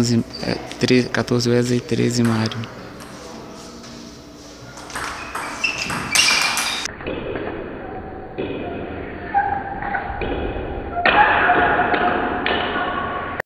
11, é, 13, 14 Wesley, 13 Mário.